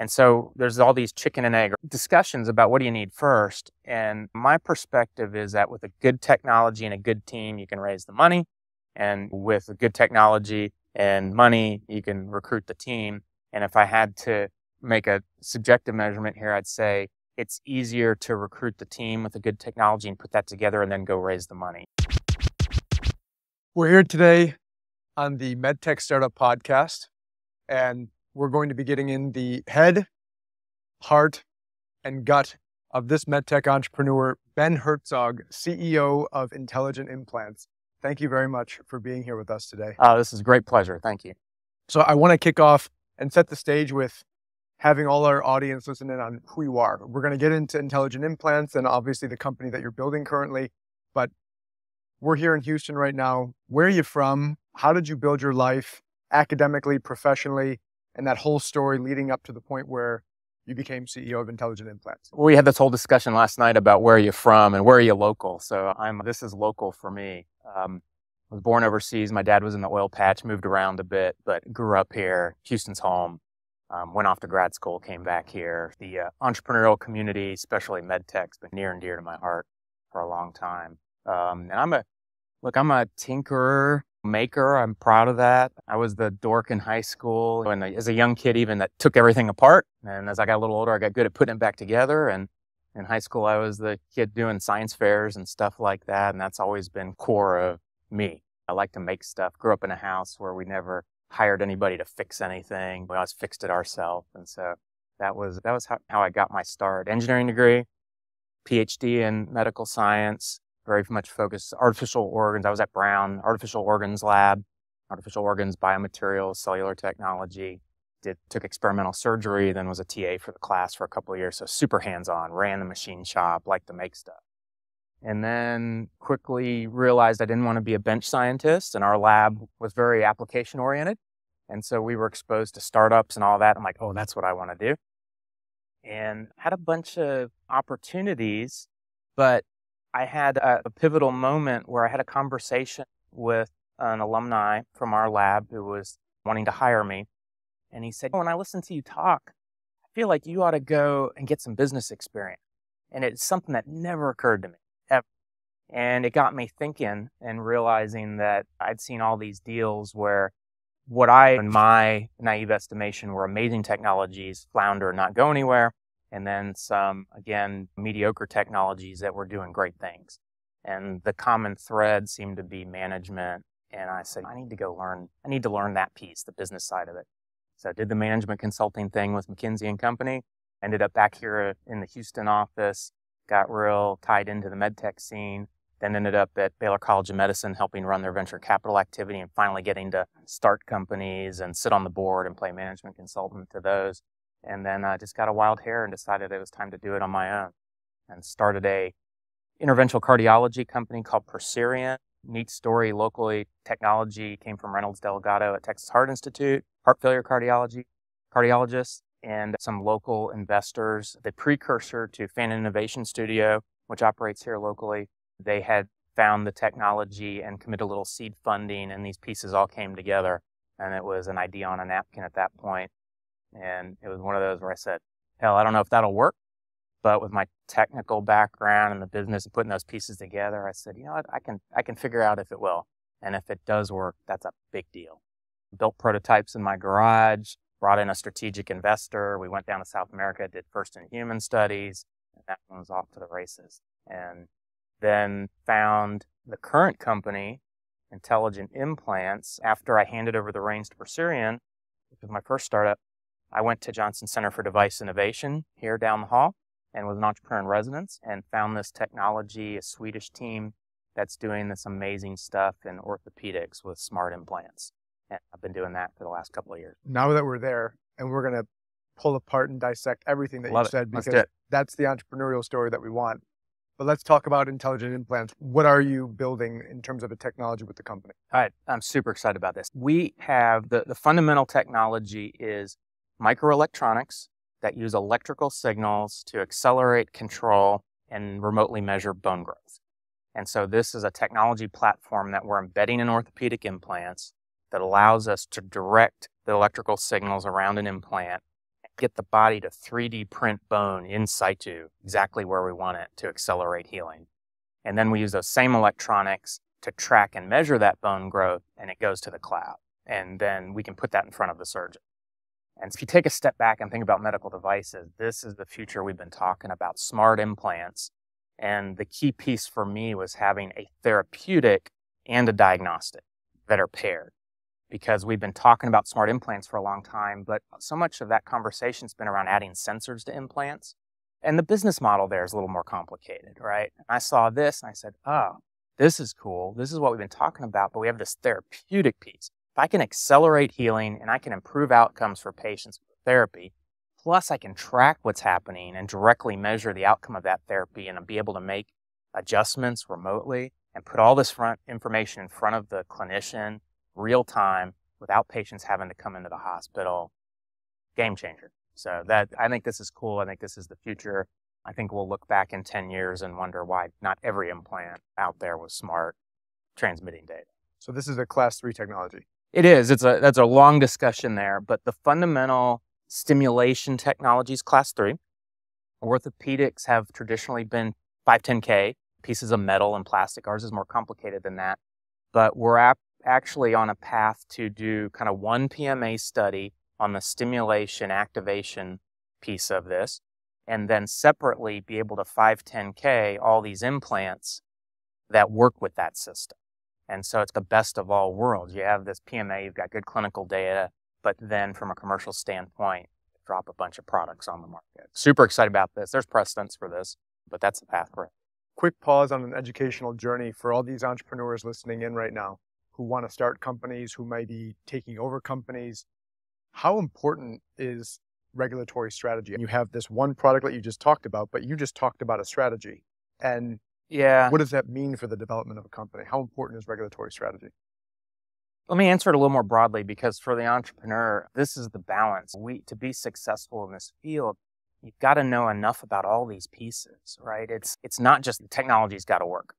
And so there's all these chicken and egg discussions about what do you need first. And my perspective is that with a good technology and a good team, you can raise the money. And with a good technology and money, you can recruit the team. And if I had to make a subjective measurement here, I'd say it's easier to recruit the team with a good technology and put that together and then go raise the money. We're here today on the MedTech Startup Podcast, and we're going to be getting in the head, heart, and gut of this MedTech entrepreneur, Ben Hertzog, CEO of Intelligent Implants. Thank you very much for being here with us today. Oh, this is a great pleasure. Thank you. So, I want to kick off and set the stage with having all our audience listen in on who you are. We're going to get into Intelligent Implants and obviously the company that you're building currently, but we're here in Houston right now. Where are you from? How did you build your life academically, professionally, and that whole story leading up to the point where you became CEO of Intelligent Implants? We had this whole discussion last night about where you're from and where are you local. So I'm this is local for me. Um, I was born overseas. My dad was in the oil patch, moved around a bit, but grew up here. Houston's home. Um, went off to grad school, came back here. The uh, entrepreneurial community, especially medtech's been near and dear to my heart for a long time. Um, and I'm a look, I'm a tinkerer, maker. I'm proud of that. I was the dork in high school and as a young kid, even that took everything apart. And as I got a little older, I got good at putting it back together. And in high school, I was the kid doing science fairs and stuff like that. And that's always been core of me. I like to make stuff. Grew up in a house where we never hired anybody to fix anything. We always fixed it ourselves. And so that was, that was how, how I got my start. Engineering degree, PhD in medical science, very much focused artificial organs. I was at Brown Artificial Organs Lab, artificial organs, biomaterials, cellular technology. Did took experimental surgery, then was a TA for the class for a couple of years. So super hands-on. Ran the machine shop, liked to make stuff. And then quickly realized I didn't want to be a bench scientist, and our lab was very application oriented. And so we were exposed to startups and all that. I'm like, oh, that's what I want to do. And had a bunch of opportunities, but I had a, a, pivotal moment where I had a conversation with an alumni from our lab who was wanting to hire me. And he said, When I listen to you talk, I feel like you ought to go and get some business experience. And it's something that never occurred to me ever. And it got me thinking and realizing that I'd seen all these deals where what I, in my naive estimation, were amazing technologies flounder, and not go anywhere and then some, again, mediocre technologies that were doing great things. And the common thread seemed to be management. And I said, I need to go learn, I need to learn that piece, the business side of it. So I did the management consulting thing with McKinsey and Company, ended up back here uh, in the Houston office, got real tied into the medtech scene, then ended up at Baylor College of Medicine helping run their venture capital activity and finally getting to start companies and sit on the board and play management consultant to those and then I uh, just got a wild hair and decided it was time to do it on my own and started a interventional cardiology company called Procyrion. Neat story locally, technology came from Reynolds Delgado at Texas Heart Institute, heart failure cardiology, cardiologists, and some local investors. The precursor to Fannin Innovation Studio, which operates here locally, they had found the technology and committed a little seed funding, and these pieces all came together. And it was an idea on a napkin at that point. And it was one of those where I said, hell, I don't know if that'll work. But with my technical background and the business and putting those pieces together, I said, you know what, I can, I can figure out if it will. And if it does work, that's a big deal. Built prototypes in my garage, brought in a strategic investor. We went down to South America, did first in human studies, and that one was off to the races. And then found the current company, Intelligent Implants, after I handed over the reins to Procyrion, which was my first startup. I went to Johnson Center for Device Innovation here down the hall and was an entrepreneur in residence and found this technology, a Swedish team that's doing this amazing stuff in orthopedics with smart implants. And I've been doing that for the last couple of years. Now that we're there and we're going to pull apart and dissect everything that Love you it. said because that's the entrepreneurial story that we want. But let's talk about intelligent implants. What are you building in terms of a technology with the company? All right, I'm super excited about this. We have the, the fundamental technology is microelectronics that use electrical signals to accelerate, control, and remotely measure bone growth. And so this is a technology platform that we're embedding in orthopedic implants that allows us to direct the electrical signals around an implant and get the body to 3D print bone in situ, exactly where we want it to accelerate healing. And then we use those same electronics to track and measure that bone growth, and it goes to the cloud. And then we can put that in front of the surgeon. And if you take a step back and think about medical devices, this is the future we've been talking about smart implants. And the key piece for me was having a therapeutic and a diagnostic that are paired because we've been talking about smart implants for a long time, but so much of that conversation's been around adding sensors to implants. And the business model there is a little more complicated, right? I saw this and I said, oh, this is cool. This is what we've been talking about, but we have this therapeutic piece. If I can accelerate healing and I can improve outcomes for patients with therapy, plus I can track what's happening and directly measure the outcome of that therapy and be able to make adjustments remotely and put all this front information in front of the clinician real time without patients having to come into the hospital. Game changer. So that I think this is cool. I think this is the future. I think we'll look back in 10 years and wonder why not every implant out there was smart transmitting data. So this is a class three technology. It is. It's a that's a long discussion there, but the fundamental stimulation technologies class three. Orthopedics have traditionally been 510K pieces of metal and plastic. Ours is more complicated than that, but we're ap- actually on a path to do kind of one PMA study on the stimulation activation piece of this, and then separately be able to 510K all these implants that work with that system. And so it's the best of all worlds. You have this PMA, you've got good clinical data, but then from a commercial standpoint, drop a bunch of products on the market. Super excited about this. There's precedence for this, but that's the path for it. Quick pause on an educational journey for all these entrepreneurs listening in right now who want to start companies, who might be taking over companies. How important is regulatory strategy? You have this one product that you just talked about, but you just talked about a strategy. And yeah. What does that mean for the development of a company? How important is regulatory strategy? Let me answer it a little more broadly because for the entrepreneur, this is the balance. We to be successful in this field, you've got to know enough about all these pieces, right? It's it's not just the technology's got to work.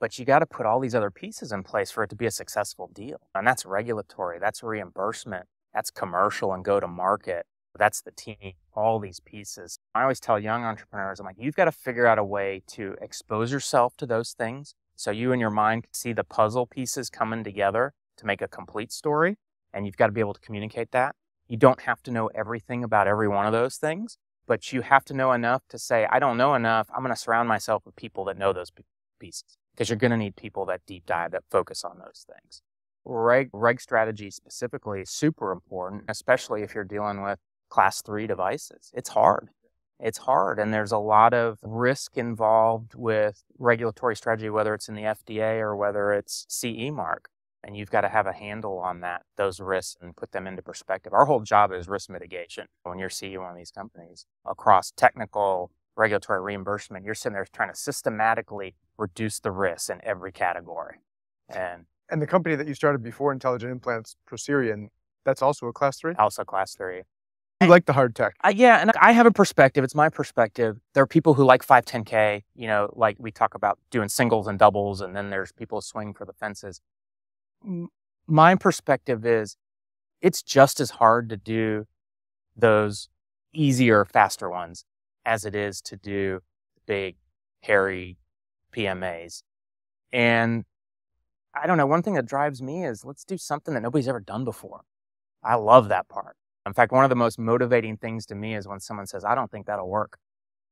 But you got to put all these other pieces in place for it to be a successful deal. And that's regulatory, that's reimbursement, that's commercial and go to market. That's the team, all these pieces. I always tell young entrepreneurs, I'm like, you've got to figure out a way to expose yourself to those things so you and your mind can see the puzzle pieces coming together to make a complete story. And you've got to be able to communicate that. You don't have to know everything about every one of those things, but you have to know enough to say, I don't know enough. I'm going to surround myself with people that know those pieces because you're going to need people that deep dive that focus on those things. Reg, reg strategy specifically is super important, especially if you're dealing with class three devices. It's hard. It's hard. And there's a lot of risk involved with regulatory strategy, whether it's in the FDA or whether it's CE mark. And you've got to have a handle on that, those risks and put them into perspective. Our whole job is risk mitigation. When you're CEO of these companies across technical, regulatory reimbursement, you're sitting there trying to systematically reduce the risk in every category. And and the company that you started before Intelligent Implants, Procyrion, that's also a class three? Also class three. You like the hard tech. Uh, yeah, and I have a perspective. It's my perspective. There are people who like 510K, you know, like we talk about doing singles and doubles, and then there's people swing for the fences. My perspective is it's just as hard to do those easier, faster ones as it is to do big, hairy PMAs. And I don't know, one thing that drives me is let's do something that nobody's ever done before. I love that part. In fact, one of the most motivating things to me is when someone says, I don't think that'll work.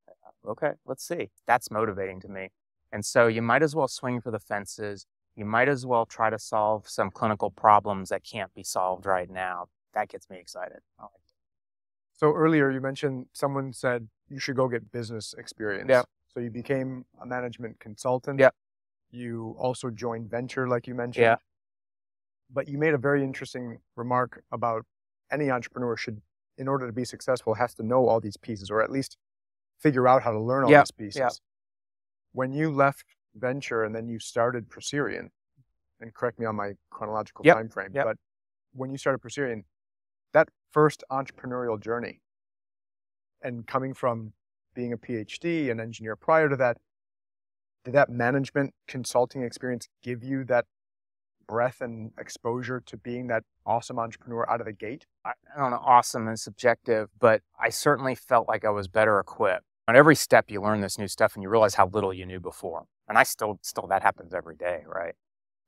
Uh, okay, let's see. That's motivating to me. And so you might as well swing for the fences. You might as well try to solve some clinical problems that can't be solved right now. That gets me excited. So earlier you mentioned someone said you should go get business experience. Yeah. So you became a management consultant. Yeah. You also joined venture, like you mentioned. Yeah. But you made a very interesting remark about any entrepreneur should, in order to be successful, has to know all these pieces, or at least figure out how to learn all yeah. these pieces. Yeah. When you left venture and then you started Procyrion, and correct me on my chronological yep. time frame, yep. but when you started Procyrion, that first entrepreneurial journey and coming from being a PhD, an engineer prior to that, did that management consulting experience give you that breadth and exposure to being that awesome entrepreneur out of the gate? I, I don't know, awesome and subjective, but I certainly felt like I was better equipped. On every step, you learn this new stuff and you realize how little you knew before. And I still, still, that happens every day, right?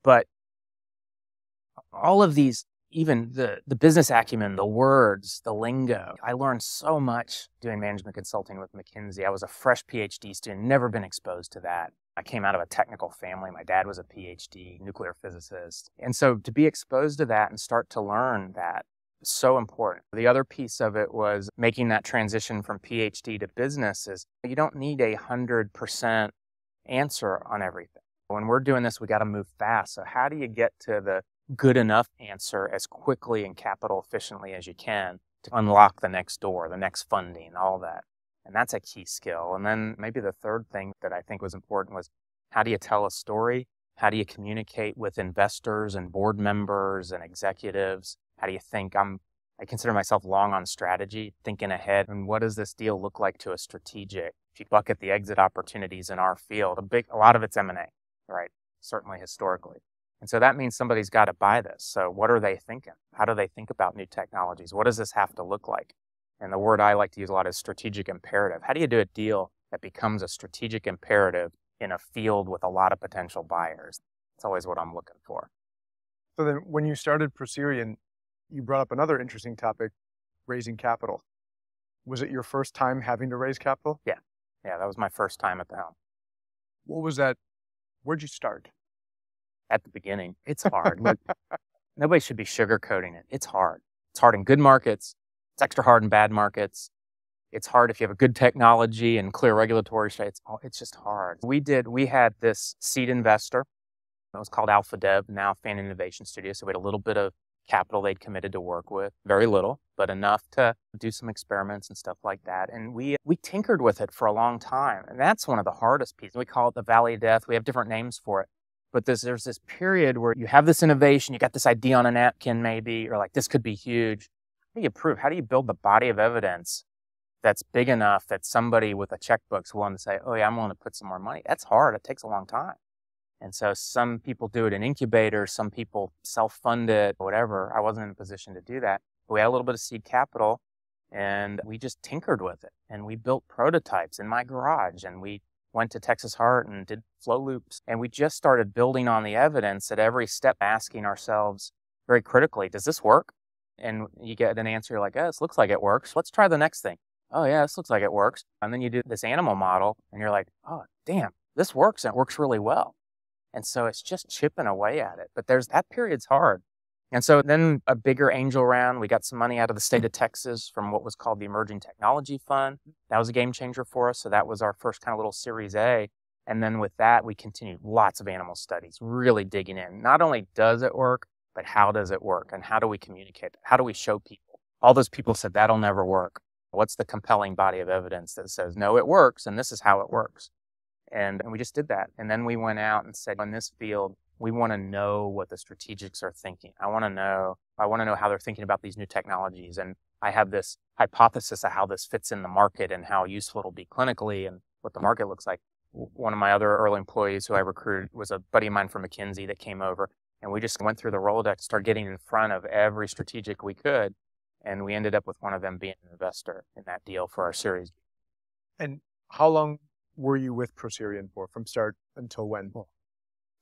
But all of these even the, the business acumen, the words, the lingo. I learned so much doing management consulting with McKinsey. I was a fresh PhD student, never been exposed to that. I came out of a technical family. My dad was a PhD, nuclear physicist. And so to be exposed to that and start to learn that is so important. The other piece of it was making that transition from PhD to business is you don't need a hundred percent answer on everything. When we're doing this, we got to move fast. So how do you get to the good enough answer as quickly and capital efficiently as you can to unlock the next door, the next funding, all that. And that's a key skill. And then maybe the third thing that I think was important was how do you tell a story? How do you communicate with investors and board members and executives? How do you think I'm I consider myself long on strategy, thinking ahead and what does this deal look like to a strategic? If you bucket the exit opportunities in our field, a big a lot of it's M&A, right? Certainly historically. And so that means somebody's got to buy this. So what are they thinking? How do they think about new technologies? What does this have to look like? And the word I like to use a lot is strategic imperative. How do you do a deal that becomes a strategic imperative in a field with a lot of potential buyers? That's always what I'm looking for. So then when you started Procyrion, you brought up another interesting topic, raising capital. Was it your first time having to raise capital? Yeah. Yeah, that was my first time at the helm. What was that? Where'd you start? at the beginning. It's hard. Look, nobody should be sugarcoating it. It's hard. It's hard in good markets. It's extra hard in bad markets. It's hard if you have a good technology and clear regulatory It's, it's just hard. We did, we had this seed investor. It was called Alpha Dev, now Fannin Innovation Studio. So we had a little bit of capital they'd committed to work with. Very little, but enough to do some experiments and stuff like that. And we we tinkered with it for a long time. And that's one of the hardest pieces. We call it the Valley of Death. We have different names for it but there's this period where you have this innovation, you got this idea on a napkin maybe, or like this could be huge. How do you prove? How do you build the body of evidence that's big enough that somebody with a checkbook's willing to say, oh yeah, I'm willing to put some more money? That's hard. It takes a long time. And so some people do it in incubators, some people self-fund it, whatever. I wasn't in a position to do that. But we had a little bit of seed capital and we just tinkered with it and we built prototypes in my garage and we went to Texas Heart and did flow loops. And we just started building on the evidence at every step, asking ourselves very critically, does this work? And you get an answer like, oh, this looks like it works. Let's try the next thing. Oh, yeah, this looks like it works. And then you do this animal model and you're like, oh, damn, this works and it works really well. And so it's just chipping away at it. But there's that period's hard. And so then a bigger angel round, we got some money out of the state of Texas from what was called the Emerging Technology Fund. That was a game changer for us. So that was our first kind of little Series A. And then with that, we continued lots of animal studies, really digging in. Not only does it work, but how does it work? And how do we communicate? How do we show people? All those people said that'll never work. What's the compelling body of evidence that says, no, it works, and this is how it works? And, and we just did that. And then we went out and said, in this field, we want to know what the strategics are thinking. I want to know, I want to know how they're thinking about these new technologies. And I have this hypothesis of how this fits in the market and how useful it'll be clinically and what the market looks like. One of my other early employees who I recruited was a buddy of mine from McKinsey that came over and we just went through the Rolodex, started getting in front of every strategic we could. And we ended up with one of them being an investor in that deal for our series. And how long were you with Procyrion for from start until when?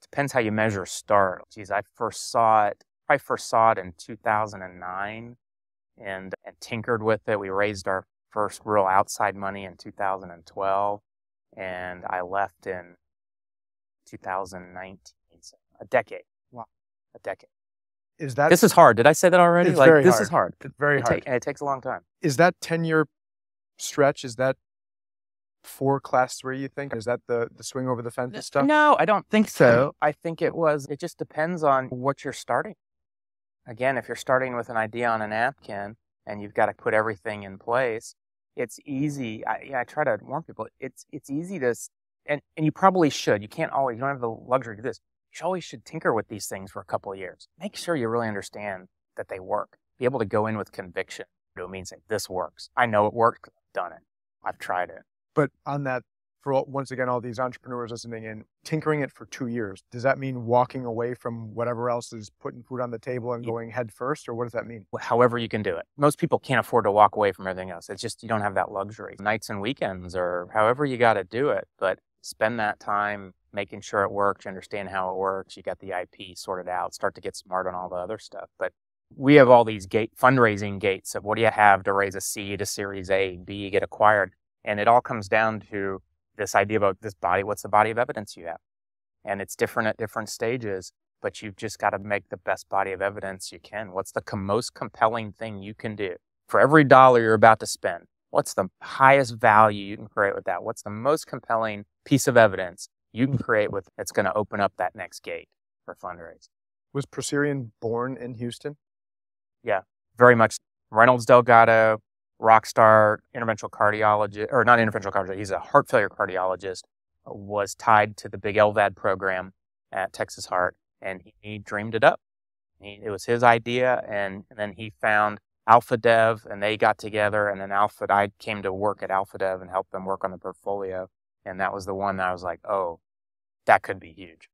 depends how you measure start. Geez, I first saw it, I first saw it in 2009 and, and tinkered with it. We raised our first real outside money in 2012 and I left in 2019. So a decade. A decade. Is that this is hard? Did I say that already? It's like very this hard. is hard. It's very it hard. and it takes a long time. Is that 10 year stretch? Is that for class three, you think? Is that the, the swing over the fence stuff? No, I don't think so. I think it was, it just depends on what you're starting. Again, if you're starting with an idea on a napkin and you've got to put everything in place, it's easy. I, I try to warn people, it's, it's easy to, and, and you probably should. You can't always, you don't have the luxury to do this. You always should tinker with these things for a couple of years. Make sure you really understand that they work. Be able to go in with conviction. It means say, this works. I know it worked. I've done it. I've tried it. But on that for all, once again all these entrepreneurs listening in, tinkering it for two years. Does that mean walking away from whatever else is putting food on the table and going head first, or what does that mean? However, you can do it. Most people can't afford to walk away from everything else. It's just you don't have that luxury. Nights and weekends, or however you got to do it, but spend that time making sure it works, you understand how it works, you got the IP sorted out, start to get smart on all the other stuff. But we have all these gate fundraising gates of what do you have to raise a seed, a series A, B, get acquired. And it all comes down to this idea about this body, what's the body of evidence you have? And it's different at different stages, but you've just got to make the best body of evidence you can. What's the most compelling thing you can do? For every dollar you're about to spend, what's the highest value you can create with that? What's the most compelling piece of evidence you can mm-hmm. create with that's going to open up that next gate for fundraising? Was Procyrion born in Houston? Yeah, very much. Reynolds Delgado, rock star interventional cardiologist, or not interventional cardiologist, he's a heart failure cardiologist, was tied to the big LVAD program at Texas Heart, and he dreamed it up. He, it was his idea, and, and, then he found Alpha Dev, and they got together, and then Alpha, I came to work at Alpha Dev and helped them work on the portfolio, and that was the one that I was like, oh, that could be huge.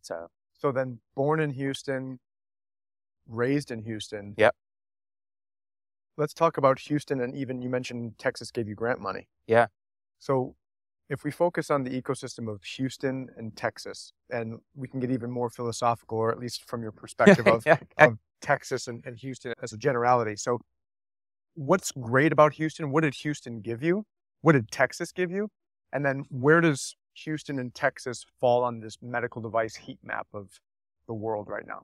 So, so then born in Houston, raised in Houston. Yep let's talk about Houston and even you mentioned Texas gave you grant money. Yeah. So if we focus on the ecosystem of Houston and Texas, and we can get even more philosophical, or at least from your perspective of, yeah. of Texas and, and Houston as a generality. So what's great about Houston? What did Houston give you? What did Texas give you? And then where does Houston and Texas fall on this medical device heat map of the world right now?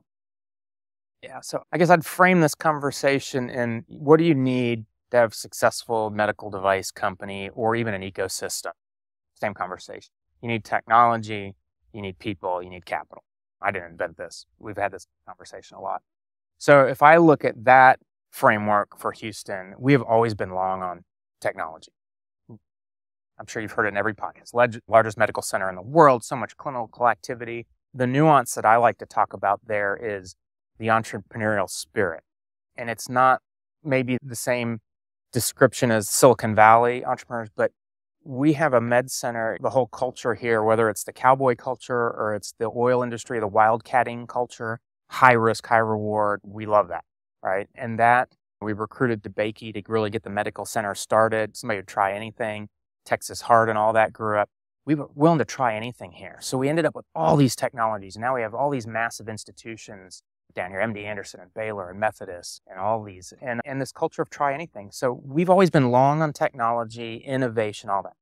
Yeah, so I guess I'd frame this conversation in what do you need to have a successful medical device company or even an ecosystem? Same conversation. You need technology, you need people, you need capital. I didn't invent this. We've had this conversation a lot. So if I look at that framework for Houston, we have always been long on technology. I'm sure you've heard it in every podcast. largest medical center in the world, so much clinical activity. The nuance that I like to talk about there is the entrepreneurial spirit. And it's not maybe the same description as Silicon Valley entrepreneurs, but we have a med center, the whole culture here, whether it's the cowboy culture or it's the oil industry, the wildcatting culture, high risk, high reward. We love that, right? And that we recruited DeBakey to really get the medical center started. Somebody would try anything. Texas Heart and all that grew up. We were willing to try anything here. So we ended up with all these technologies. Now we have all these massive institutions down here, MD Anderson and Baylor and Methodist and all these, and, and this culture of try anything. So we've always been long on technology, innovation, all that.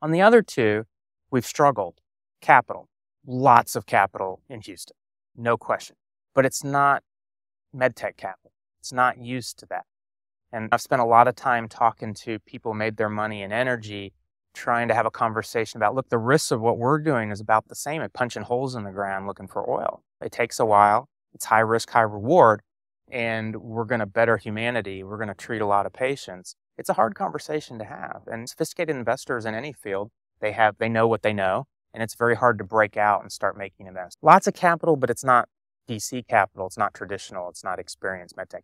On the other two, we've struggled. Capital, lots of capital in Houston, no question. But it's not medtech capital. It's not used to that. And I've spent a lot of time talking to people who made their money in energy, trying to have a conversation about, look, the risks of what we're doing is about the same at punching holes in the ground looking for oil. It takes a while. It's high risk, high reward. And we're going to better humanity. We're going to treat a lot of patients. It's a hard conversation to have. And sophisticated investors in any field, they have, they know what they know. And it's very hard to break out and start making investments. Lots of capital, but it's not VC capital. It's not traditional. It's not experienced medtech.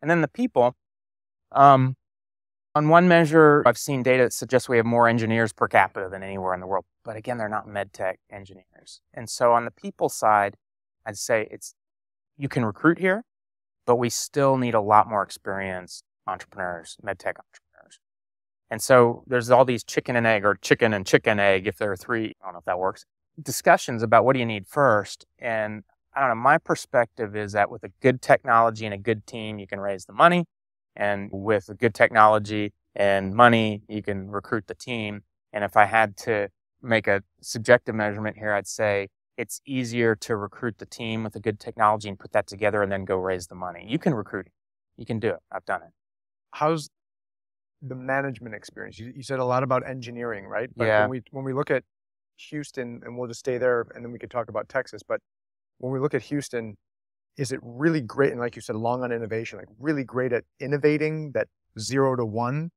And then the people, um, on one measure, I've seen data that suggests we have more engineers per capita than anywhere in the world. But again, they're not medtech engineers. And so on the people side, I'd say it's you can recruit here, but we still need a lot more experienced entrepreneurs, medtech entrepreneurs. And so there's all these chicken and egg or chicken and chicken egg, if there are three, I don't know if that works, discussions about what do you need first. And I don't know, my perspective is that with a good technology and a good team, you can raise the money. And with good technology and money, you can recruit the team. And if I had to make a subjective measurement here, I'd say it's easier to recruit the team with a good technology and put that together and then go raise the money. You can recruit. You can do it. I've done it. How's the management experience? You, you said a lot about engineering, right? But yeah. When we, when we look at Houston, and we'll just stay there and then we could talk about Texas, but when we look at Houston, is it really great? And like you said, long on innovation, like really great at innovating that zero to one.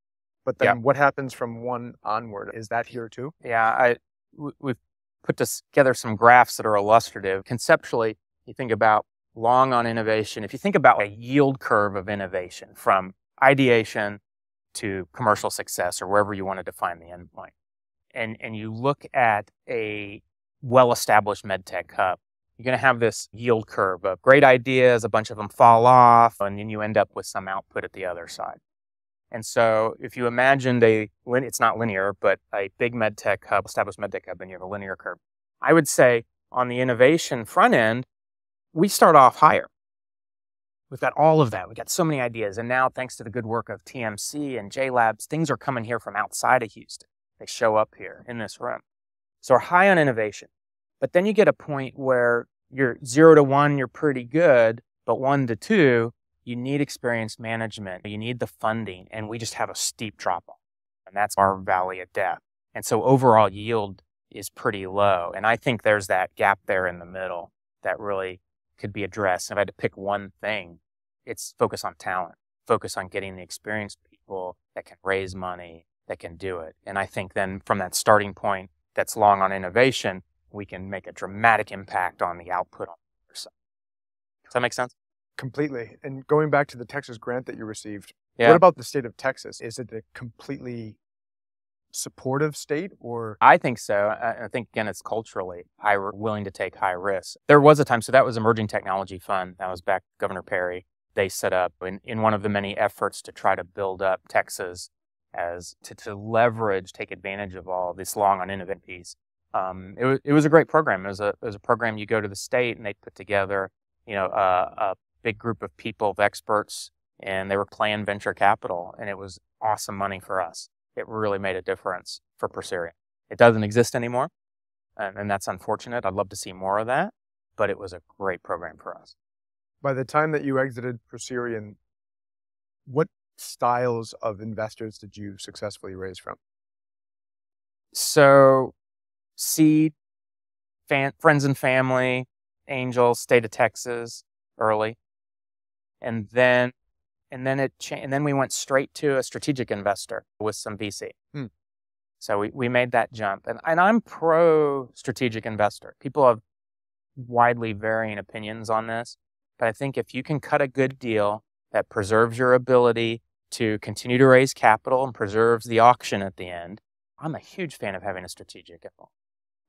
But then yeah. what happens from one onward? Is that here too? Yeah, I, we've put together some graphs that are illustrative. Conceptually, you think about long on innovation. If you think about a yield curve of innovation from ideation to commercial success or wherever you want to define the endpoint, and, and you look at a well established medtech hub, you're going to have this yield curve of great ideas, a bunch of them fall off, and then you end up with some output at the other side. And so if you imagined a, it's not linear, but a big medtech hub, established medtech hub, and you have a linear curve. I would say on the innovation front end, we start off higher. We've got all of that. We've got so many ideas. And now, thanks to the good work of TMC and J Labs, things are coming here from outside of Houston. They show up here in this room. So we're high on innovation. But then you get a point where you're zero to one, you're pretty good, but one to two, you need experienced management, you need the funding, and we just have a steep drop off. And that's our valley of death. And so overall yield is pretty low. And I think there's that gap there in the middle that really could be addressed. If I had to pick one thing, it's focus on talent, focus on getting the experienced people that can raise money, that can do it. And I think then from that starting point that's long on innovation, we can make a dramatic impact on the output on the other side. Does that make sense? Completely. And going back to the Texas grant that you received, Yeah. what about the state of Texas? Is it a completely supportive state or I think so. I think again, it's culturally high, willing to take high risks. There was a time, so that was Emerging Technology Fund. That was back Governor Perry. They set up in, in one of the many efforts to try to build up Texas as to, to leverage, take advantage of all this long on innovate piece. Um, it was it was a great program. It was a it was a program you go to the state and they put together, you know, a, a big group of people, of experts, and they were playing venture capital, and it was awesome money for us it really made a difference for Procyrion. It doesn't exist anymore, and, and, that's unfortunate. I'd love to see more of that, but it was a great program for us. By the time that you exited Procyrion, what styles of investors did you successfully raise from? So, seed, fan, friends and family, angels, state of Texas, early, and then and then it cha- and then we went straight to a strategic investor with some VC. Hmm. So we, we made that jump. And, and I'm pro strategic investor. People have widely varying opinions on this. But I think if you can cut a good deal that preserves your ability to continue to raise capital and preserves the auction at the end, I'm a huge fan of having a strategic involved.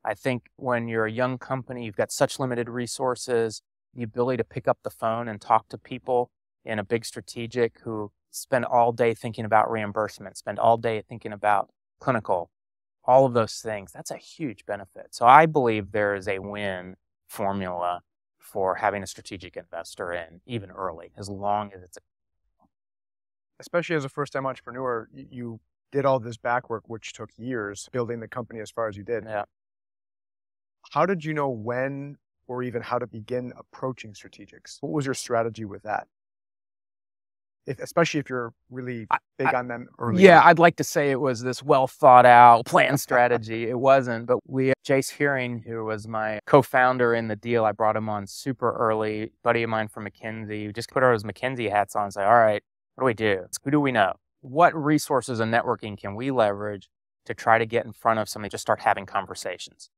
I think when you're a young company, you've got such limited resources, the ability to pick up the phone and talk to people in a big strategic who spend all day thinking about reimbursement, spend all day thinking about clinical, all of those things. That's a huge benefit. So I believe there is a win formula for having a strategic investor in even early, as long as it's a especially as a first time entrepreneur, you did all this back work, which took years building the company as far as you did. Yeah. How did you know when or even how to begin approaching strategics? What was your strategy with that? if, especially if you're really big I, on them early. Yeah, I'd like to say it was this well thought out plan strategy. it wasn't, but we, Jace Heuring, who was my co-founder in the deal, I brought him on super early. Buddy of mine from McKinsey, just put our McKinsey hats on and say, all right, what do we do? Who do we know? What resources and networking can we leverage to try to get in front of somebody, just start having conversations?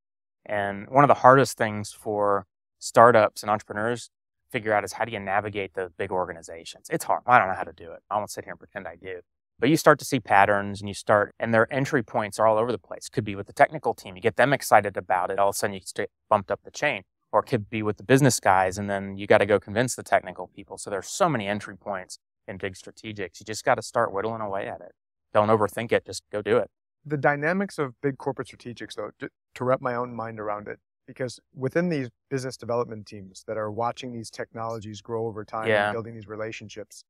And one of the hardest things for startups and entrepreneurs figure out is how do you navigate the big organizations? It's hard. I don't know how to do it. I won't sit here and pretend I do. But you start to see patterns and you start, and their entry points are all over the place. Could be with the technical team. You get them excited about it. All of a sudden you get bumped up the chain. Or it could be with the business guys, and then you got to go convince the technical people. So there's so many entry points in big strategics. You just got to start whittling away at it. Don't overthink it. Just go do it. The dynamics of big corporate strategics, though, to wrap my own mind around it, because within these business development teams that are watching these technologies grow over time yeah. and building these relationships,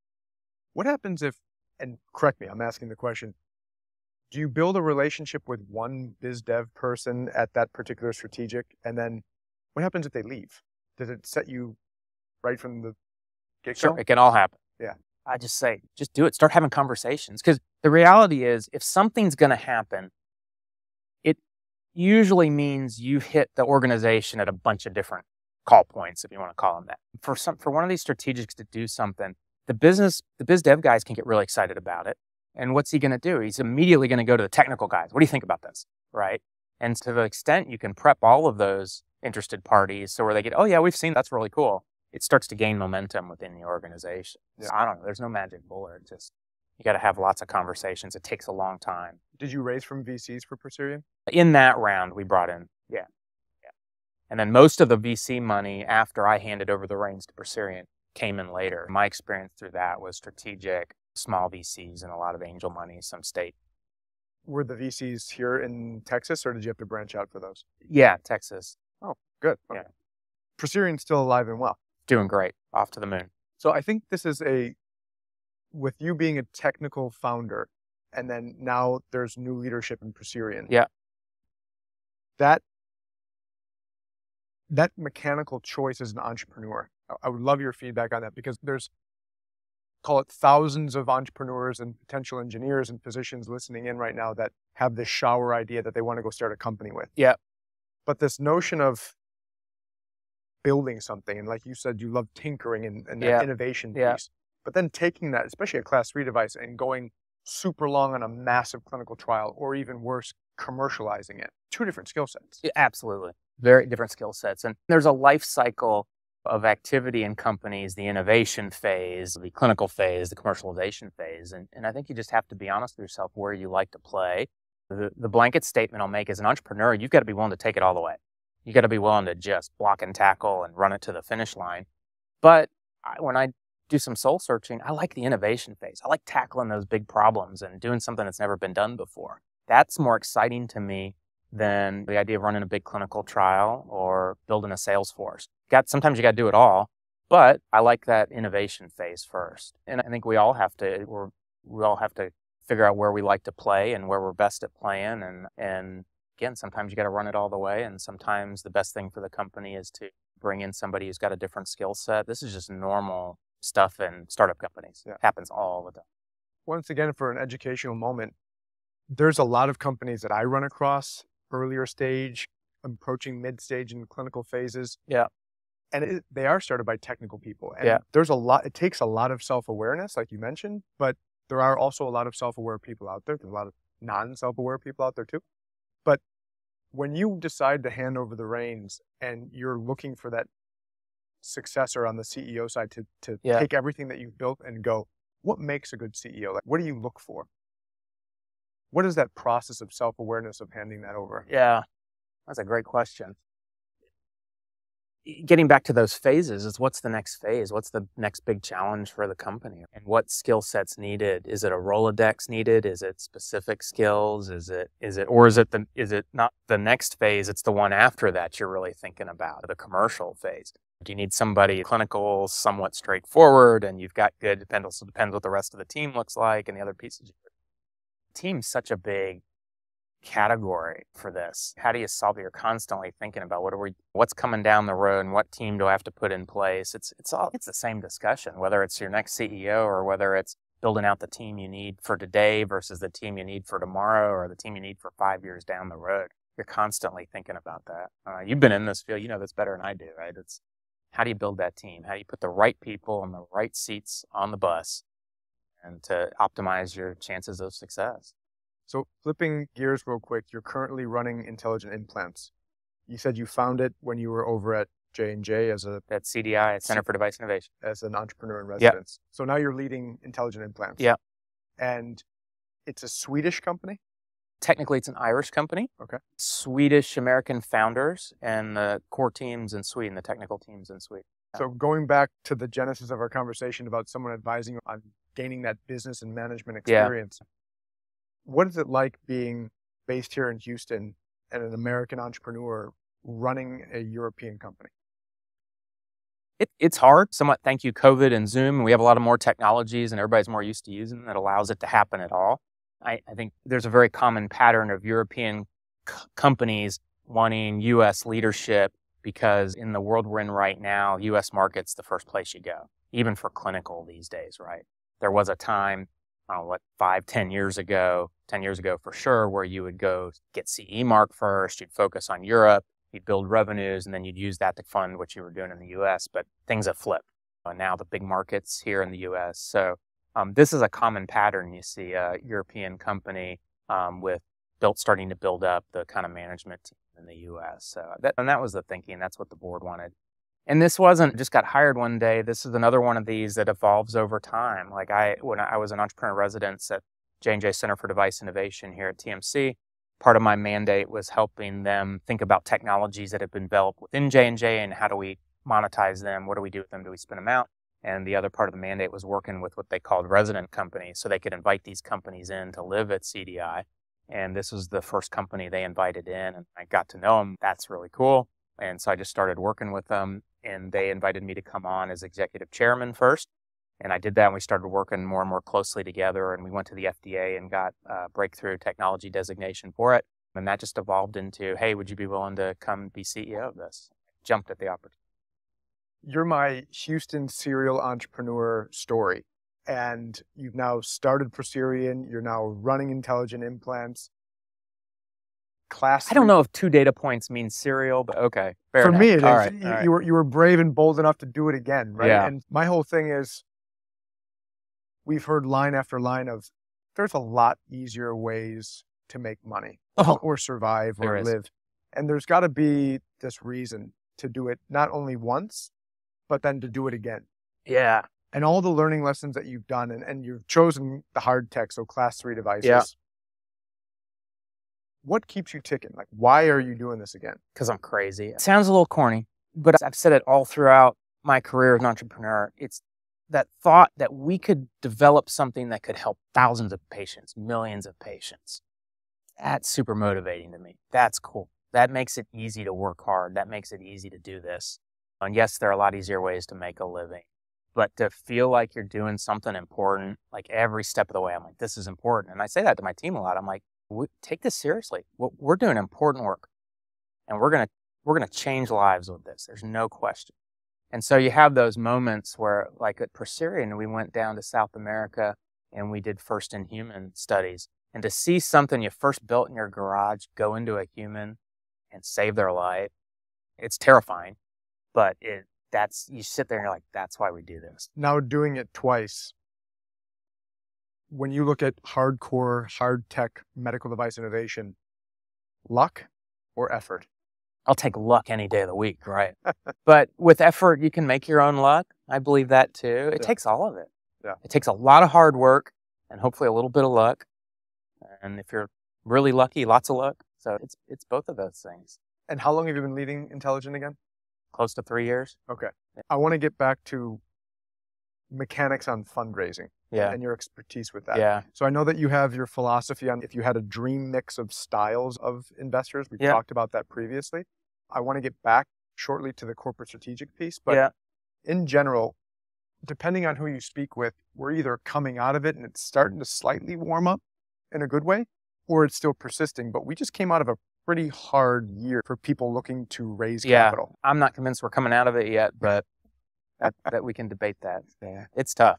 what happens if, and correct me, I'm asking the question, do you build a relationship with one biz dev person at that particular strategic? And then what happens if they leave? Does it set you right from the get Sure, it can all happen. Yeah. I just say, just do it. Start having conversations. Because the reality is, if something's going to happen, it usually means you hit the organization at a bunch of different call points, if you want to call them that. For some, for one of these strategics to do something, the business, the biz dev guys can get really excited about it. And what's he going to do? He's immediately going to go to the technical guys. What do you think about this? Right. And to the extent you can prep all of those interested parties so where they get, oh yeah, we've seen that's really cool. It starts to gain momentum within the organization. Yeah. So I don't know. There's no magic bullet. Just You got to have lots of conversations. It takes a long time. Did you raise from VCs for Procyrion? In that round, we brought in, yeah, yeah. And then most of the VC money after I handed over the reins to Procyrion came in later. My experience through that was strategic, small VCs, and a lot of angel money, some state. Were the VCs here in Texas, or did you have to branch out for those? Yeah, Texas. Oh, good. Okay. Yeah. Procyrion's still alive and well. Doing great. Off to the moon. So I think this is a, with you being a technical founder, and then now there's new leadership in Procyrion. Yeah. That that mechanical choice as an entrepreneur. I- would love your feedback on that because there's call it thousands of entrepreneurs and potential engineers and physicians listening in right now that have this shower idea that they want to go start a company with. Yeah. But this notion of building something, and like you said, you love tinkering and, and Yeah. innovation Yeah. But then taking that, especially a class three device, and going super long on a massive clinical trial, or even worse, commercializing it. Two different skill sets. Yeah, absolutely. Very different skill sets. And there's a life cycle of activity in companies, the innovation phase, the clinical phase, the commercialization phase. And, and I think you just have to be honest with yourself where you like to play. The, the blanket statement I'll make as an entrepreneur, you've got to be willing to take it all the way. You've got to be willing to just block and tackle and run it to the finish line. But I, when I do some soul searching, I like the innovation phase. I like tackling those big problems and doing something that's never been done before. That's more exciting to me than the idea of running a big clinical trial or building a sales force. Got sometimes you got to do it all, but I like that innovation phase first. And I think we all have to we're, we all have to figure out where we like to play and where we're best at playing and and again, sometimes you got to run it all the way and sometimes the best thing for the company is to bring in somebody who's got a different skill set. This is just normal stuff in startup companies. Yeah. happens all the time. Once again, for an educational moment, there's a lot of companies that I run across earlier stage, approaching mid stage and clinical phases. Yeah. And it, they are started by technical people. And Yeah. there's a lot, it takes a lot of self awareness, like you mentioned, but there are also a lot of self aware people out there. There's a lot of non self aware people out there too. But when you decide to hand over the reins and you're looking for that successor on the CEO side to, to Yeah. take everything that you've built and go, what makes a good CEO? Like, what do you look for? What is that process of self awareness of handing that over? Yeah, that's a great question. Getting back to those phases is what's the next phase? What's the next big challenge for the company? And what skill sets needed? Is it a Rolodex needed? Is it specific skills? Is it is it or is it the is it not the next phase? It's the one after that you're really thinking about, the commercial phase. Do you need somebody clinical, somewhat straightforward, and you've got good depends also depends what the rest of the team looks like and the other pieces. Team's such a big category for this? How do you solve it? You're constantly thinking about what are we, what's coming down the road, and what team do I have to put in place? It's it's all it's the same discussion, whether it's your next CEO or whether it's building out the team you need for today versus the team you need for tomorrow or the team you need for five years down the road. You're constantly thinking about that. Uh, you've been in this field, you know this better than I do, right? It's how do you build that team? How do you put the right people in the right seats on the bus and to optimize your chances of success? So, flipping gears real quick, you're currently running intelligent implants. You said you found it when you were over at J and J as a At CDI, at Center for Device Innovation. as an entrepreneur in Yep. residence. So now you're leading intelligent implants. Yeah, And it's a Swedish company. Technically, it's an Irish company. Okay. Swedish American founders and the core teams in Sweden, the technical teams in Sweden. So going back to the genesis of our conversation about someone advising on gaining that business and management experience. Yeah. What is it like being based here in Houston and an American entrepreneur running a European company? It, it's hard, somewhat thank you, COVID and Zoom. We have a lot of more technologies and everybody's more used to using that allows it to happen at all. I, I think there's a very common pattern of European c- companies wanting US leadership because in the world we're in right now, US market's the first place you go, even for clinical these days, right? There was a time, Know, what, five, ten years ago, 10 years ago for sure, where you would go get CE mark first, you'd focus on Europe, you'd build revenues, and then you'd use that to fund what you were doing in the US. But things have flipped. Uh, now the big markets here in the US. So um, this is a common pattern. You see a European company um, with built starting to build up the kind of management team in the US. So that, and that was the thinking. That's what the board wanted. And this wasn't just got hired one day. This is another one of these that evolves over time. Like I, when I was an entrepreneur residence at J&J Center for Device Innovation here at TMC, part of my mandate was helping them think about technologies that have been developed within J&J and how do we monetize them? What do we do with them? Do we spin them out? And the other part of the mandate was working with what they called resident companies so they could invite these companies in to live at CDI. And this was the first company they invited in and I got to know them. That's really cool. And so I just started working with them and they invited me to come on as executive chairman first. And I did that and we started working more and more closely together. And we went to the FDA and got a breakthrough technology designation for it. And that just evolved into, hey, would you be willing to come be CEO of this? Jumped at the opportunity. You're my Houston serial entrepreneur story. And you've now started Procyrion. You're now running intelligent implants class. I don't know if two data points means serial, but okay. For enough. me, it all is. right, you, all right. you were you were brave and bold enough to do it again, right? Yeah. And my whole thing is, we've heard line after line of, there's a lot easier ways to make money Oh, or survive There or is. live, and there's got to be this reason to do it not only once, but then to do it again. yeah. And all the learning lessons that you've done, and, and you've chosen the hard tech, so class three devices. Yeah. What keeps you ticking? Like, why are you doing this again? because I'm crazy. It sounds a little corny, but I've said it all throughout my career as an entrepreneur. It's that thought that we could develop something that could help thousands of patients, millions of patients. That's super motivating to me. That's cool. That makes it easy to work hard. That makes it easy to do this. And yes, there are a lot easier ways to make a living, but to feel like you're doing something important, like every step of the way, I'm like, this is important. And I say that to my team a lot. I'm like, "We- take this seriously. We're- doing important work and we're going to we're to change lives with this. There's no question. And so you have those moments where, like at Procyrion, we went down to South America and we did first in human studies. And to see something you first built in your garage go into a human and save their life, it's terrifying. But it that's you sit there and you're like, that's why we do this. now doing it twice, when you look at hardcore, hard tech medical device innovation, luck or effort? I'll take luck any day of the week, right? but with effort, you can make your own luck. I believe that too. It Yeah. takes all of it. Yeah. It takes a lot of hard work and hopefully a little bit of luck. And if you're really lucky, lots of luck. So it's it's both of those things. And how long have you been leading Intelligent again? Close to three years. Okay. I want to get back to mechanics on fundraising Yeah. and your expertise with that. Yeah. So I know that you have your philosophy on if you had a dream mix of styles of investors. We've Yeah. talked about that previously. I want to get back shortly to the corporate strategic piece, but yeah. in general, depending on who you speak with, we're either coming out of it and it's starting to slightly warm up in a good way, or it's still persisting. But we just came out of a pretty hard year for people looking to raise Yeah. capital. I'm not convinced we're coming out of it yet, but that, that we can debate that. Yeah. It's tough.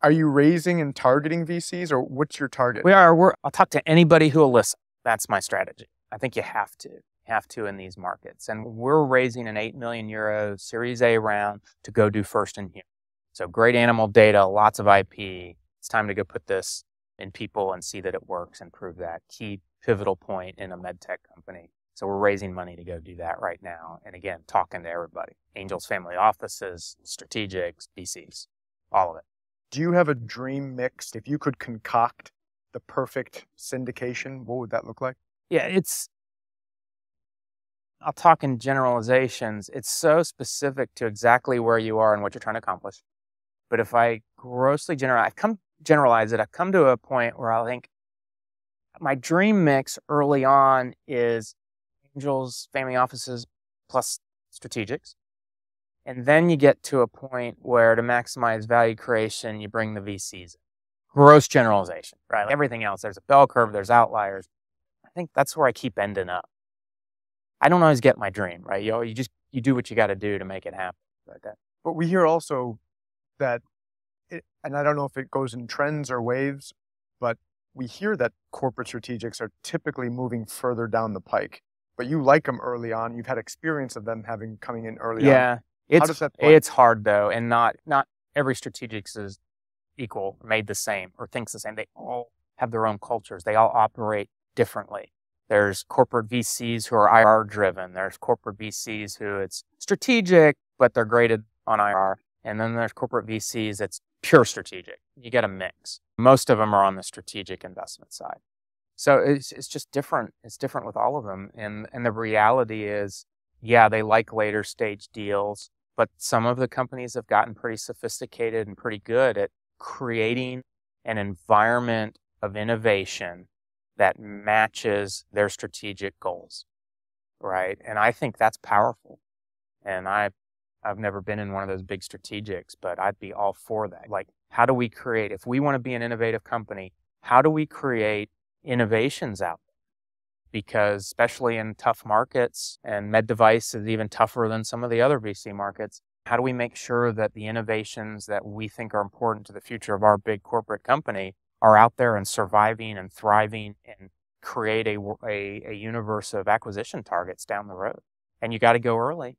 Are you raising and targeting VCs, or what's your target? We are. We're, I'll talk to anybody who will listen. That's my strategy. I think you have to, have to in these markets. And we're raising an 8 million euro Series A round to go do first in human. So great animal data, lots of IP. It's time to go put this in people and see that it works and prove that key pivotal point in a med tech company. So we're raising money to go do that right now. And again, talking to everybody, angels, family offices, strategics, VCs, all of it. Do you have a dream mix? If you could concoct the perfect syndication, what would that look like? Yeah, it's. I'll talk in generalizations. It's so specific to exactly where you are and what you're trying to accomplish. But if I grossly generalize, come generalize it. I've come to a point where I think my dream mix early on is angels, family offices, plus strategics. And then you get to a point where to maximize value creation, you bring the VCs. in. Gross generalization, right? Like everything else, there's a bell curve, there's outliers. I think that's where I keep ending up. I don't always get my dream, right? You know, you just you do what you got to do to make it happen. Like that. But we hear also that, it, and I don't know if it goes in trends or waves, but we hear that corporate strategics are typically moving further down the pike. But you like them early on. You've had experience of them having coming in early on. It's does that play? it's hard though, and not not every strategics is equal, made the same, or thinks the same. They all have their own cultures. They all operate differently. There's corporate VCs who are IR driven. There's corporate VCs who it's strategic, but they're graded on IR. And then there's corporate VCs that's pure strategic. You get a mix. Most of them are on the strategic investment side. So it's, it's just different. It's different with all of them. And, and the reality is, yeah, they like later stage deals, but some of the companies have gotten pretty sophisticated and pretty good at creating an environment of innovation that matches their strategic goals. Right. And I think that's powerful. And I, I've never been in one of those big strategics, but I'd be all for that. Like, how do we create, if we want to be an innovative company, how do we create innovations out? Because especially in tough markets and med device is even tougher than some of the other VC markets. How do we make sure that the innovations that we think are important to the future of our big corporate company are out there and surviving and thriving and create a, a, a universe of acquisition targets down the road? And you got to go early.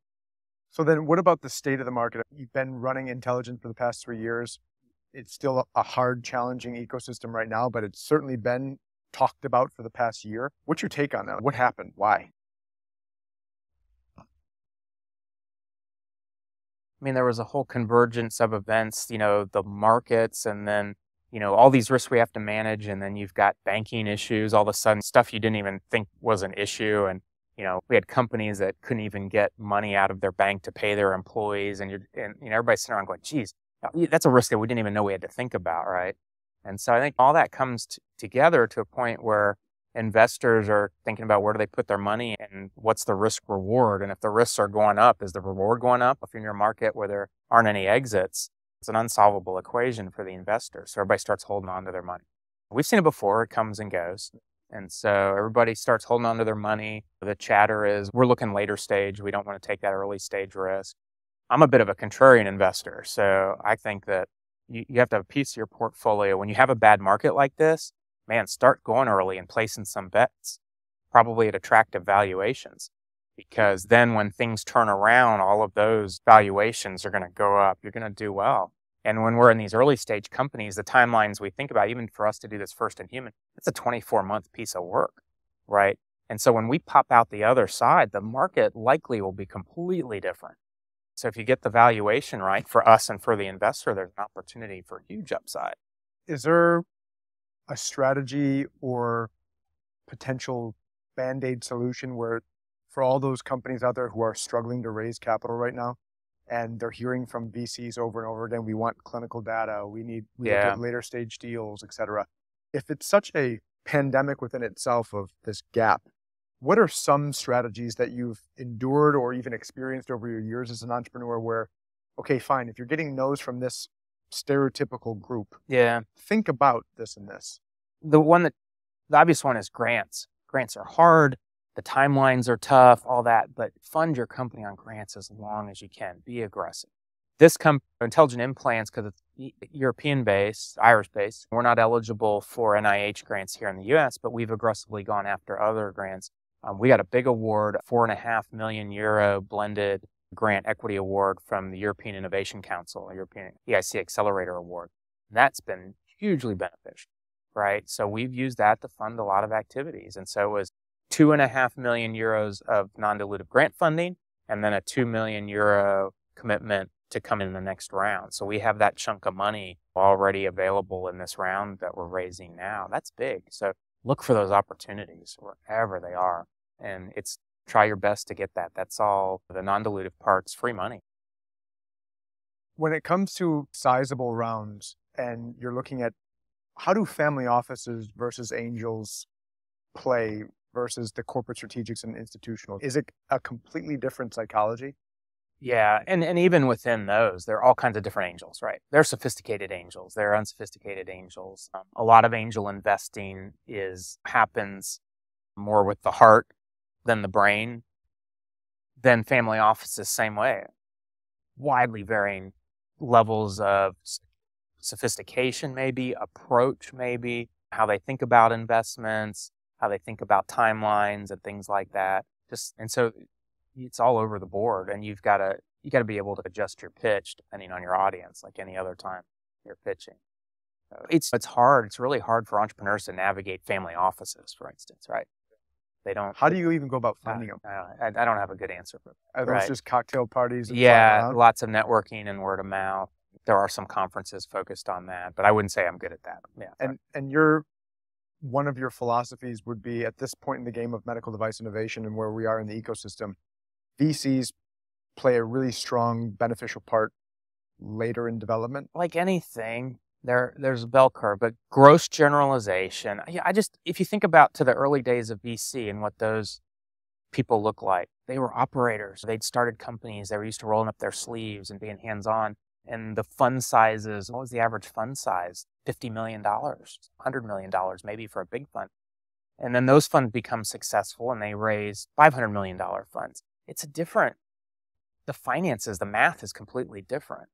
So then what about the state of the market? You've been running Intelligent for the past three years. It's still a hard, challenging ecosystem right now, but it's certainly been talked about for the past year. What's your take on that? What happened? Why? I mean, there was a whole convergence of events, you know, the markets and then, you know, all these risks we have to manage. And then you've got banking issues, all of a sudden stuff you didn't even think was an issue. And you know, we had companies that couldn't even get money out of their bank to pay their employees, and you're, and you know, everybody's sitting around going, "Geez, that's a risk that we didn't even know we had to think about, right?" And so I think all that comes t- together to a point where investors are thinking about where do they put their money and what's the risk reward, and if the risks are going up, is the reward going up? If you're in a market where there aren't any exits, it's an unsolvable equation for the investor. So everybody starts holding on to their money. We've seen it before; it comes and goes. And so everybody starts holding on to their money. The chatter is, we're looking later stage. We don't want to take that early stage risk. I'm a bit of a contrarian investor. So I think that you, you have to have a piece of your portfolio. When you have a bad market like this, man, start going early and placing some bets, probably at attractive valuations. Because then when things turn around, all of those valuations are going to go up. You're going to do well. And when we're in these early stage companies, the timelines we think about, even for us to do this first in human, it's a 24 month piece of work, right? And so when we pop out the other side, the market likely will be completely different. So if you get the valuation right for us and for the investor, there's an opportunity for huge upside. Is there a strategy or potential band aid solution where for all those companies out there who are struggling to raise capital right now, and they're hearing from VCs over and over again, we want clinical data, we need we yeah. later stage deals, et cetera. If it's such a pandemic within itself of this gap, what are some strategies that you've endured or even experienced over your years as an entrepreneur where, okay, fine, if you're getting no's from this stereotypical group, yeah, think about this and this. The one that the obvious one is grants. Grants are hard the timelines are tough, all that, but fund your company on grants as long as you can. Be aggressive. This company, intelligent implants, because it's European based, Irish based, we're not eligible for NIH grants here in the US, but we've aggressively gone after other grants. Um, we got a big award, four and a half million euro blended grant equity award from the European Innovation Council, European EIC Accelerator Award. That's been hugely beneficial, right? So we've used that to fund a lot of activities. And so was two and a half million euros of non-dilutive grant funding, and then a two million euro commitment to come in the next round. So we have that chunk of money already available in this round that we're raising now. That's big. So look for those opportunities wherever they are. And it's try your best to get that. That's all the non-dilutive parts, free money. When it comes to sizable rounds and you're looking at how do family offices versus angels play versus the corporate strategics and institutional? Is it a completely different psychology? Yeah, and, and even within those, there are all kinds of different angels, right? There are sophisticated angels, there are unsophisticated angels. Um, a lot of angel investing is happens more with the heart than the brain. Then family offices, same way. Widely varying levels of sophistication, maybe approach, maybe how they think about investments, how they think about timelines and things like that. Just and so it's all over the board, and you've got to you got to be able to adjust your pitch depending on your audience, like any other time you're pitching. So it's it's hard. It's really hard for entrepreneurs to navigate family offices, for instance, right? They don't. How do you even go about finding them? I, I don't have a good answer for that. Are those right. just cocktail parties? and Yeah, lots of networking and word of mouth. There are some conferences focused on that, but I wouldn't say I'm good at that. Yeah. and and your one of your philosophies would be at this point in the game of medical device innovation and where we are in the ecosystem, VCs play a really strong beneficial part later in development. like anything, there there's a bell curve, but gross generalization. I just if you think about to the early days of VC and what those people look like, they were operators. They'd started companies. They were used to rolling up their sleeves and being hands on. And the fund sizes, what was the average fund size? $50 million, $100 million, maybe for a big fund. And then those funds become successful and they raise $500 million funds. It's a different, the finances, the math is completely different.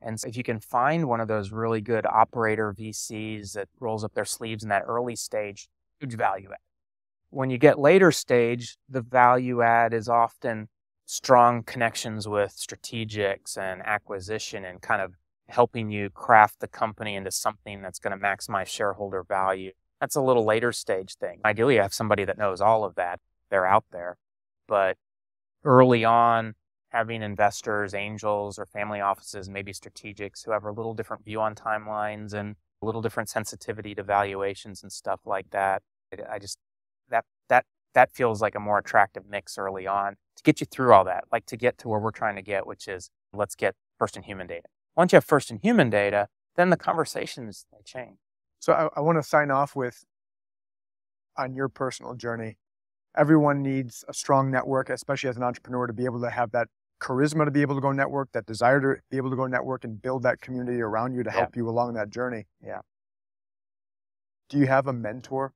And so if you can find one of those really good operator VCs that rolls up their sleeves in that early stage, huge value add. When you get later stage, the value add is often strong connections with strategics and acquisition and kind of helping you craft the company into something that's going to maximize shareholder value. That's a little later stage thing. Ideally, you have somebody that knows all of that. They're out there. But early on, having investors, angels, or family offices, maybe strategics who have a little different view on timelines and a little different sensitivity to valuations and stuff like that. I just that that that feels like a more attractive mix early on to get you through all that, like to get to where we're trying to get, which is let's get first in human data. Once you have first in human data, then the conversations they change. So I, I want to sign off with on your personal journey. Everyone needs a strong network, especially as an entrepreneur, to be able to have that charisma to be able to go network, that desire to be able to go network and build that community around you to Yeah. help you along that journey. Yeah. Do you have a mentor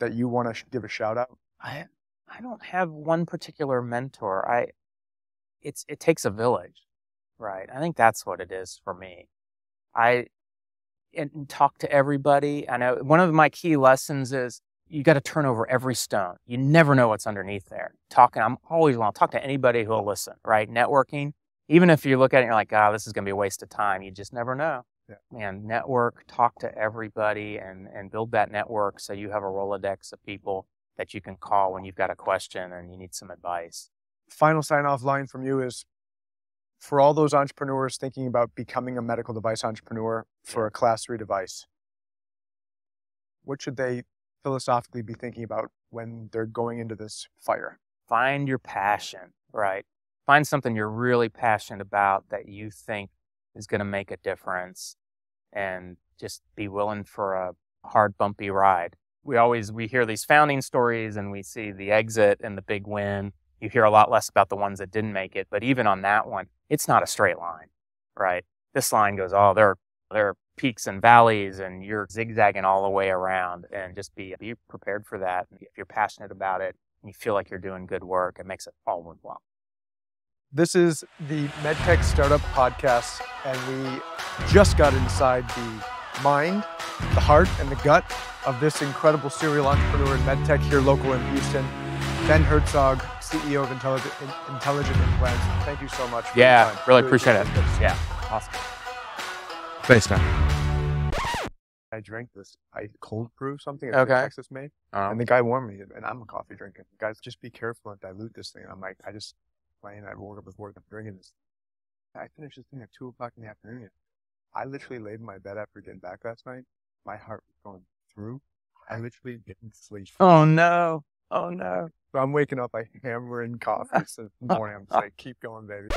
that you want to sh- give a shout out? I I don't have one particular mentor. I it's it takes a village, right? I think that's what it is for me. I and talk to everybody. I know one of my key lessons is you got to turn over every stone. You never know what's underneath there. Talking, I'm always want to talk to anybody who will listen, right? Networking, even if you look at it and you're like, oh, this is going to be a waste of time, you just never know. Yeah. Man, network, talk to everybody and, and build that network so you have a Rolodex of people that you can call when you've got a question and you need some advice. Final sign off line from you is for all those entrepreneurs thinking about becoming a medical device entrepreneur for a class three device, what should they philosophically be thinking about when they're going into this fire? Find your passion, right? Find something you're really passionate about that you think is going to make a difference and just be willing for a hard, bumpy ride. We always, we hear these founding stories and we see the exit and the big win. You hear a lot less about the ones that didn't make it, but even on that one, it's not a straight line, right? This line goes, oh, there, there are peaks and valleys and you're zigzagging all the way around and just be, be prepared for that. If you're passionate about it and you feel like you're doing good work, it makes it all worthwhile. This is the MedTech Startup Podcast, and we just got inside the mind, the heart, and the gut of this incredible serial entrepreneur in MedTech here local in Houston, Ben Hertzog, CEO of Intelligent, Intelligent Implants. Thank you so much. For your Yeah, time. really appreciate it. Yeah, awesome. Thanks, man. I drank this I cold brew something that Okay. Texas made, Um, and the guy warned me, and I'm a coffee drinker. Guys, just be careful and dilute this thing. I'm like, I just playing. I woke up with work. I'm drinking this. I finished this thing at two o'clock in the afternoon. I literally laid in my bed after getting back last night. My heart was going through. I literally didn't sleep. oh no. Oh no. So I'm waking up, I hammering coffee. So the morning, I'm just like, keep going, baby.